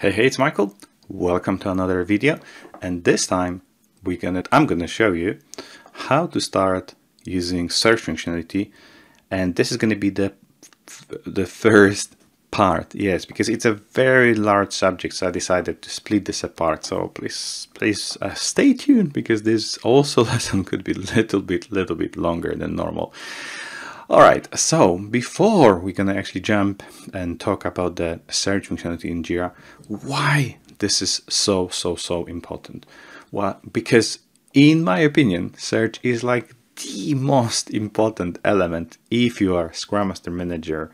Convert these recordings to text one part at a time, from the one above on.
Hey, hey, it's Michael. Welcome to another video. And this time we're gonna, I'm gonna show you how to start using search functionality. And this is gonna be the, the first part, yes, because it's a very large subject. So I decided to split this apart. So please, please uh, stay tuned because this also lesson could be a little bit, little bit longer than normal. All right, so before we're gonna actually jump and talk about the search functionality in Jira, why this is so, so, so important? Well, because in my opinion, search is like the most important element if you are Scrum Master Manager,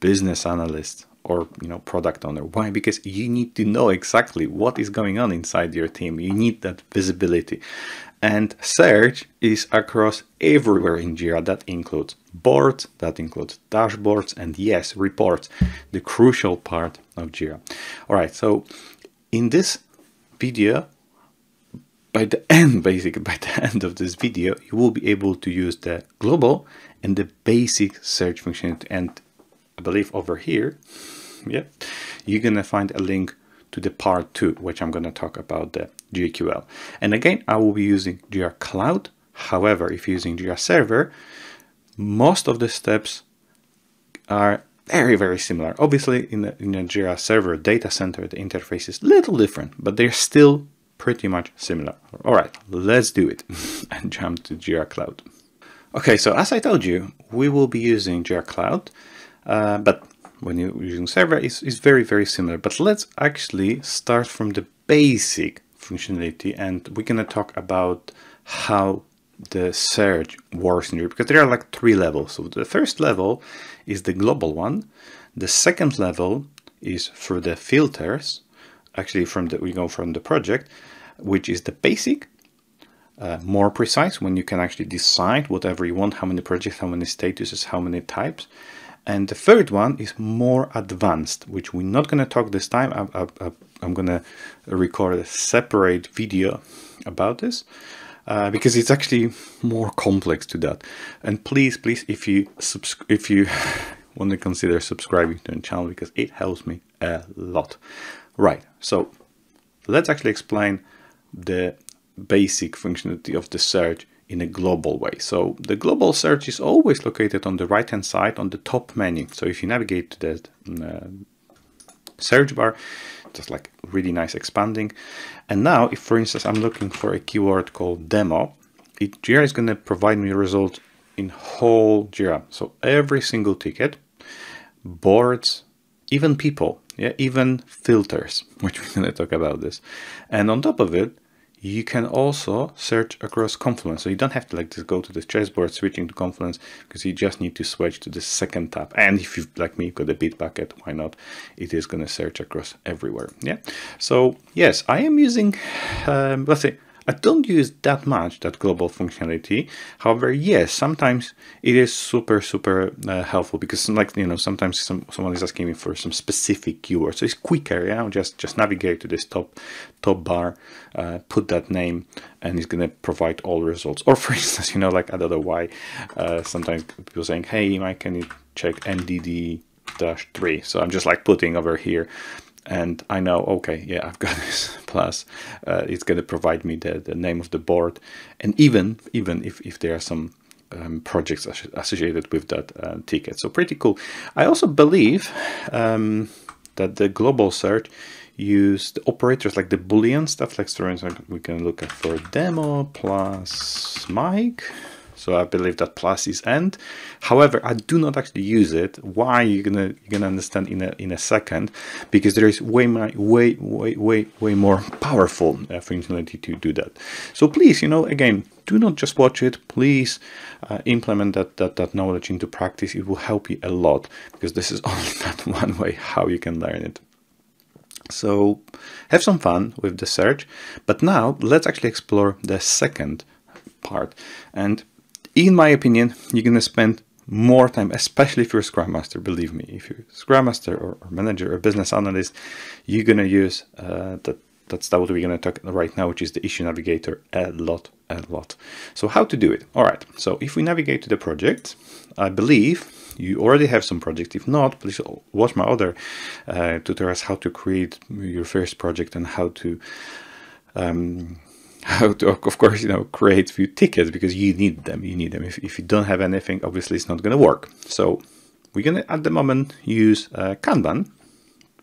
business analyst, or you know product owner. Why? Because you need to know exactly what is going on inside your team. You need that visibility and search is across everywhere in jira. That includes boards that includes dashboards and yes reports the crucial part of jira. All right so in this video by the end basically by the end of this video you will be able to use the global and the basic search functionality and I believe over here yeah, you're gonna find a link to the part two, which I'm gonna talk about the JQL. And again, I will be using Jira Cloud. However, if you're using Jira Server, most of the steps are very, very similar. Obviously, in the, in the Jira Server data center, the interface is a little different, but they're still pretty much similar. All right, let's do it and jump to Jira Cloud. Okay, so as I told you, we will be using Jira Cloud, uh, but when you're using server is, is very, very similar. But let's actually start from the basic functionality and we're going to talk about how the search works in Jira because there are like three levels. So the first level is the global one. The second level is through the filters, actually from the, we go from the project, which is the basic, uh, more precise when you can actually decide whatever you want, how many projects, how many statuses, how many types. And the third one is more advanced, which we're not going to talk this time. I, am going to record a separate video about this uh, because it's actually more complex to that. And please, please, if you if you want to consider subscribing to the channel because it helps me a lot. Right. So let's actually explain the basic functionality of the search in a global way. So the global search is always located on the right hand side on the top menu. So if you navigate to the uh, search bar, just like really nice expanding. And now if for instance I'm looking for a keyword called demo, it, Jira is going to provide me a result in whole Jira. So every single ticket, boards, even people, yeah, even filters, which we're going to talk about this. And on top of it, you can also search across Confluence. So you don't have to like just go to the chessboard switching to Confluence because you just need to switch to the second tab. And if you've like me got a Bitbucket, why not? It is going to search across everywhere. Yeah. So yes, I am using, um, let's say I don't use that much that global functionality. However, yes, sometimes it is super, super uh, helpful because like, you know, sometimes some, someone is asking me for some specific keyword. So it's quicker, know, just, just navigate to this top, top bar, uh, put that name and it's going to provide all results. Or for instance, you know, like I don't know why, uh, sometimes people saying, hey, Mike, can you check NDD dash three? So I'm just like putting over here and I know, okay, yeah, I've got this plus. Uh, it's going to provide me the, the name of the board, and even even if, if there are some um, projects associated with that uh, ticket. So pretty cool. I also believe um, that the global search use the operators like the boolean stuff like we can look at for demo plus Mike so I believe that plus is end. However, I do not actually use it. Why you're gonna you're gonna understand in a in a second, because there is way way way way way way more powerful uh, functionality to do that. So please, you know, again, do not just watch it. Please uh, implement that, that that knowledge into practice. It will help you a lot because this is only that one way how you can learn it. So have some fun with the search. But now let's actually explore the second part. And in my opinion, you're going to spend more time, especially if you're a Scrum Master, believe me. If you're a Scrum Master or, or manager or business analyst, you're going to use uh, that. That's what we're going to talk right now, which is the issue navigator a lot, a lot. So how to do it? All right. So if we navigate to the project, I believe you already have some project. If not, please watch my other uh, tutorials how to create your first project and how to um, how to, of course, you know, create few tickets because you need them. You need them. If, if you don't have anything, obviously it's not going to work. So we're going to, at the moment, use uh, Kanban,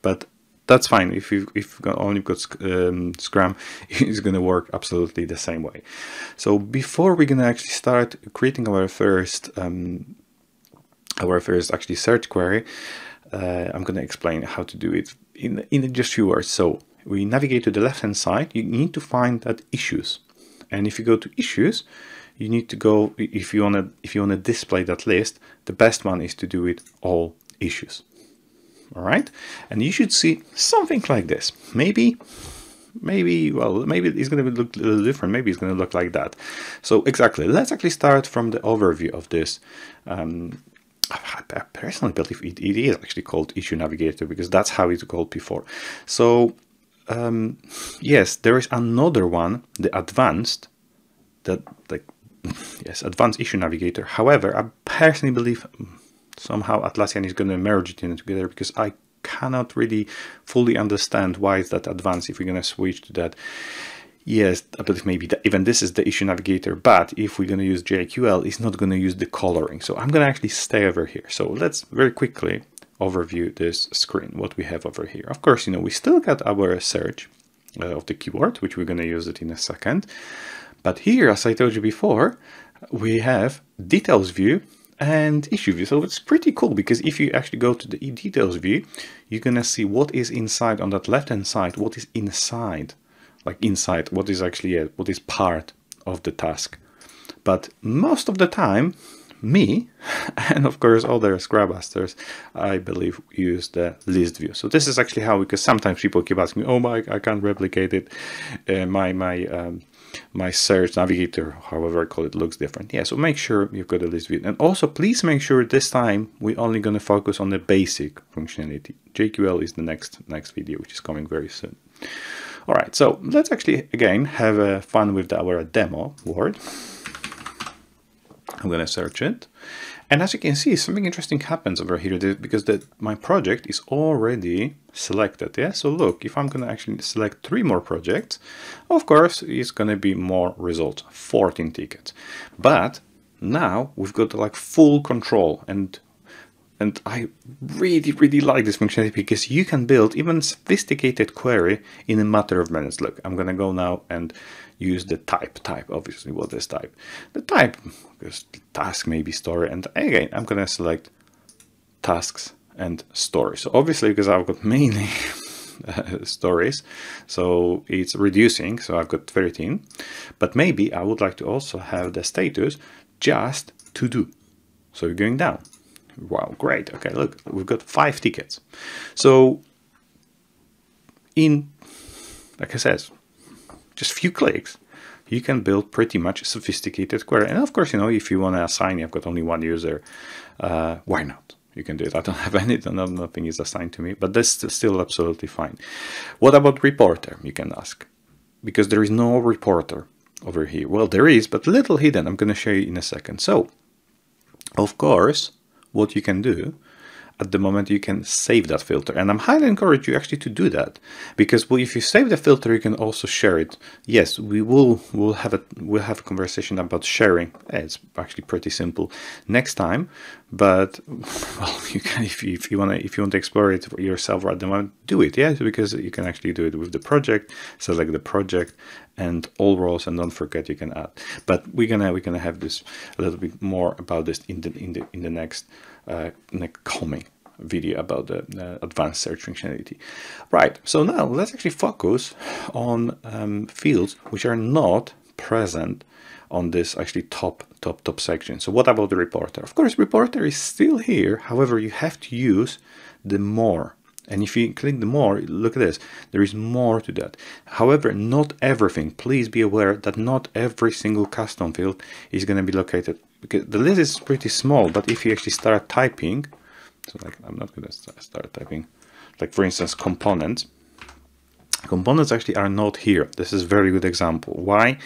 but that's fine. If you've, if you've only got um, Scrum, it's going to work absolutely the same way. So before we're going to actually start creating our first, um, our first actually search query, uh, I'm going to explain how to do it in, in just few words. So we navigate to the left hand side, you need to find that issues. And if you go to issues, you need to go, if you want to, if you want to display that list, the best one is to do it all issues. All right. And you should see something like this. Maybe, maybe, well, maybe it's going to look a little different. Maybe it's going to look like that. So exactly, let's actually start from the overview of this. Um, I personally believe it, it is actually called issue navigator because that's how it's called before. So um, yes, there is another one, the advanced, that like yes, advanced issue navigator. However, I personally believe somehow Atlassian is going to merge it in together because I cannot really fully understand why is that advanced if we're going to switch to that. Yes, I believe maybe that even this is the issue navigator, but if we're going to use JQL, it's not going to use the coloring. So I'm going to actually stay over here. So let's very quickly overview this screen, what we have over here. Of course, you know, we still got our search uh, of the keyword, which we're going to use it in a second. But here, as I told you before, we have details view and issue view. So it's pretty cool because if you actually go to the details view, you're going to see what is inside on that left-hand side, what is inside, like inside, what is actually, a, what is part of the task. But most of the time, me and of course other Scrum Masters, I believe, use the list view. So this is actually how, because sometimes people keep asking me, oh my, I can't replicate it. Uh, my my um, my search navigator, however I call it, looks different. Yeah, so make sure you've got a list view. And also please make sure this time we're only going to focus on the basic functionality. JQL is the next next video, which is coming very soon. All right, so let's actually, again, have uh, fun with our demo word. I'm going to search it. And as you can see, something interesting happens over here because the, my project is already selected. Yeah, so look, if I'm going to actually select three more projects, of course, it's going to be more results, 14 tickets. But now we've got like full control and and I really, really like this functionality because you can build even sophisticated query in a matter of minutes. Look, I'm going to go now and use the type. Type, obviously, what is type? The type, because task may be story. And again, I'm going to select tasks and stories. So obviously, because I've got mainly uh, stories, so it's reducing. So I've got 13. But maybe I would like to also have the status just to do. So you're going down. Wow, great. Okay, look, we've got five tickets. So in, like I said, just few clicks, you can build pretty much a sophisticated query. And of course, you know, if you want to assign, you've got only one user, uh, why not? You can do it. I don't have any, nothing is assigned to me, but that's still absolutely fine. What about reporter, you can ask? Because there is no reporter over here. Well, there is, but little hidden. I'm going to show you in a second. So, of course, what you can do at the moment you can save that filter. And i'm highly encourage you actually to do that. Because well, if you save the filter you can also share it. Yes we will we'll have a we'll have a conversation about sharing. Eh, it's actually pretty simple. Next time but well you can if you, if you want to if you want to explore it yourself at the moment do it. Yeah because you can actually do it with the project. Select the project and all roles and don't forget you can add. But we're gonna we're gonna have this a little bit more about this in the in the in the next uh, coming video about the uh, advanced search functionality. Right, so now let's actually focus on um, fields which are not present on this actually top top top section. So what about the reporter? Of course, reporter is still here. However, you have to use the more. And if you click the more, look at this, there is more to that. However, not everything. Please be aware that not every single custom field is going to be located because the list is pretty small, but if you actually start typing, so like I'm not going to start typing, like for instance, components, components actually are not here. This is a very good example. Why?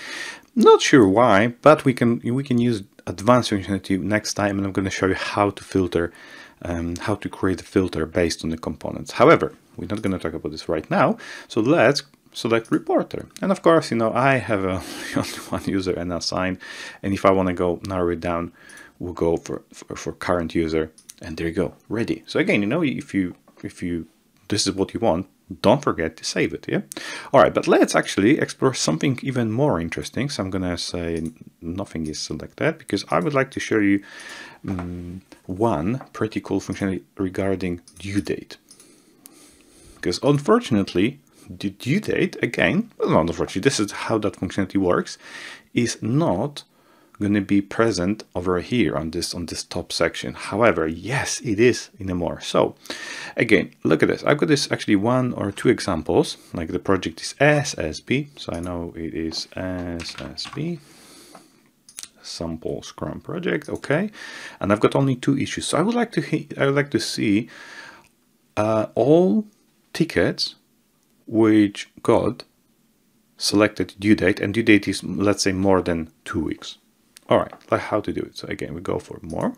Not sure why, but we can we can use advanced functionality next time and I'm going to show you how to filter, um, how to create a filter based on the components. However, we're not going to talk about this right now. So let's select reporter. And of course, you know, I have a, only one user and assign. And if I want to go narrow it down, we'll go for, for, for current user and there you go, ready. So again, you know, if you, if you, this is what you want, don't forget to save it, yeah? All right, but let's actually explore something even more interesting. So I'm gonna say nothing is selected because I would like to show you um, one pretty cool functionality regarding due date. Because unfortunately, due date, again, well, not unfortunately, this is how that functionality works, is not going to be present over here on this on this top section. However, yes, it is in a more. So again, look at this. I've got this actually one or two examples. Like the project is SSB, so I know it is SSB sample scrum project okay and i've got only two issues so i would like to i would like to see uh, all tickets which got selected due date and due date is let's say more than two weeks all right, like how to do it. So again, we go for more.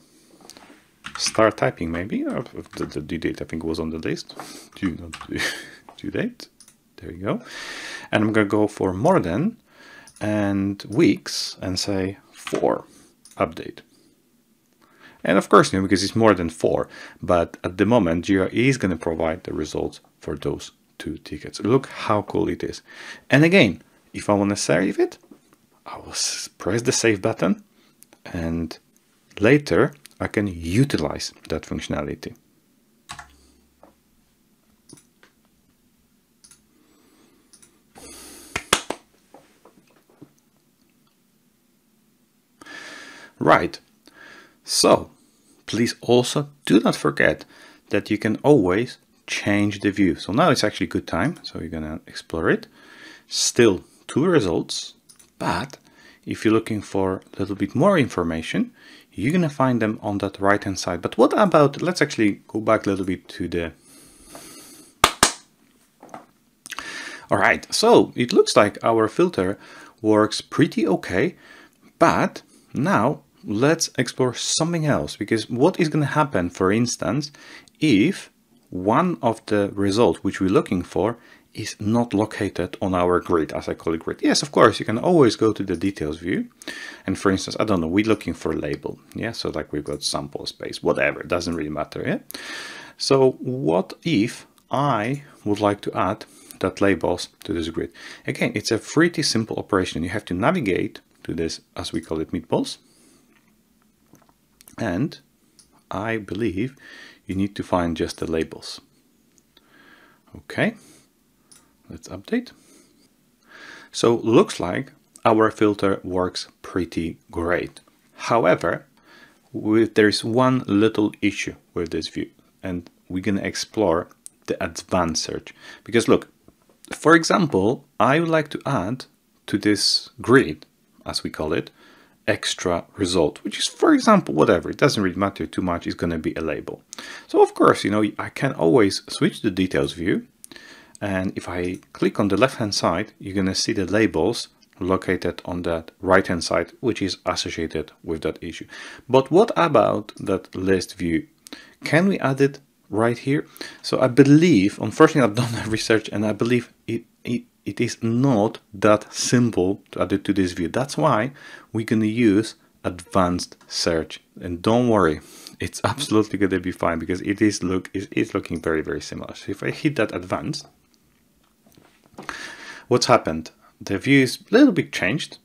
Start typing maybe. Uh, the, the due date I think was on the list. Due, not due, due date. There you go. And I'm gonna go for more than and weeks and say four update. And of course, you know, because it's more than four, but at the moment, Jira is going to provide the results for those two tickets. Look how cool it is. And again, if I want to save it, I will press the save button and later I can utilize that functionality. Right, so please also do not forget that you can always change the view. So now it's actually good time, so you're gonna explore it. Still two results, but if you're looking for a little bit more information, you're to find them on that right hand side. But what about, let's actually go back a little bit to the... All right, so it looks like our filter works pretty okay, but now let's explore something else because what is going to happen, for instance, if one of the results which we're looking for is not located on our grid, as I call it grid. Yes, of course, you can always go to the details view. And for instance, I don't know, we're looking for a label. Yeah, so like we've got sample space, whatever, it doesn't really matter. Yeah. So what if I would like to add that labels to this grid? Again, it's a pretty simple operation. You have to navigate to this, as we call it, meatballs. And I believe you need to find just the labels. Okay. Let's update. So looks like our filter works pretty great. However, there's one little issue with this view and we're going to explore the advanced search. Because look, for example, I would like to add to this grid, as we call it, extra result, which is, for example, whatever, it doesn't really matter too much, it's going to be a label. So of course, you know, I can always switch the details view and if I click on the left hand side, you're going to see the labels located on that right hand side, which is associated with that issue. But what about that list view? Can we add it right here? So I believe, unfortunately I've done research and I believe it, it, it is not that simple to add it to this view. That's why we're going to use advanced search. And don't worry, it's absolutely going to be fine because it is look it is looking very, very similar. So if I hit that advanced, What's happened? The view is a little bit changed.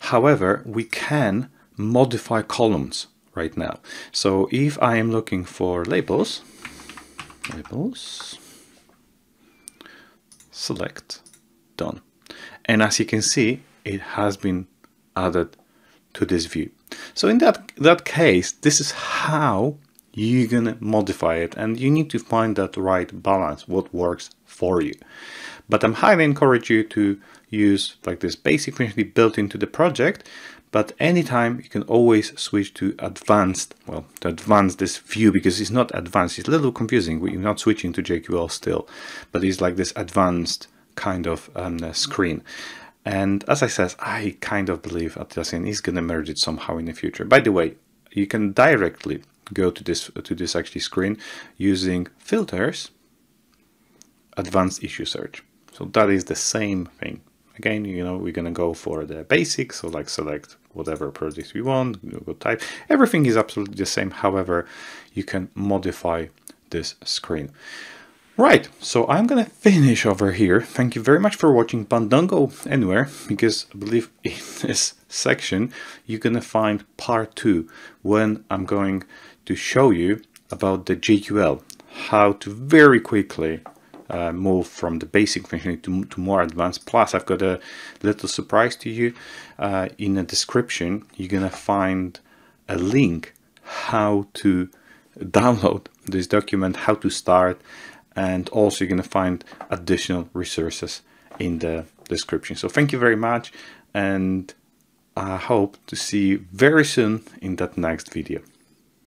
However, we can modify columns right now. So if I am looking for labels, labels, select, done. And as you can see, it has been added to this view. So in that, that case, this is how you're gonna modify it and you need to find that right balance, what works for you. But I'm highly encourage you to use like this basic functionality built into the project. But anytime you can always switch to advanced, well, to advance this view because it's not advanced. It's a little confusing. We're not switching to JQL still, but it's like this advanced kind of um, screen. And as I said, I kind of believe Atlassian is going to merge it somehow in the future. By the way, you can directly go to this to this actually screen using filters, advanced issue search. So that is the same thing. Again, you know, we're going to go for the basics. So like select whatever project we want, go type. Everything is absolutely the same. However, you can modify this screen. Right, so I'm gonna finish over here. Thank you very much for watching, Pandango anywhere because I believe in this section you're gonna find part two when I'm going to show you about the JQL, how to very quickly uh, move from the basic functionality to, to, more advanced. Plus, I've got a little surprise to you. Uh, in the description, you're gonna find a link how to download this document, how to start, and also you're gonna find additional resources in the description. So thank you very much, and I hope to see you very soon in that next video.